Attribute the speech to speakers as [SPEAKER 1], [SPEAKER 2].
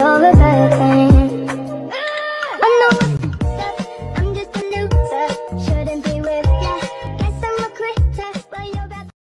[SPEAKER 1] All the bad things. I know.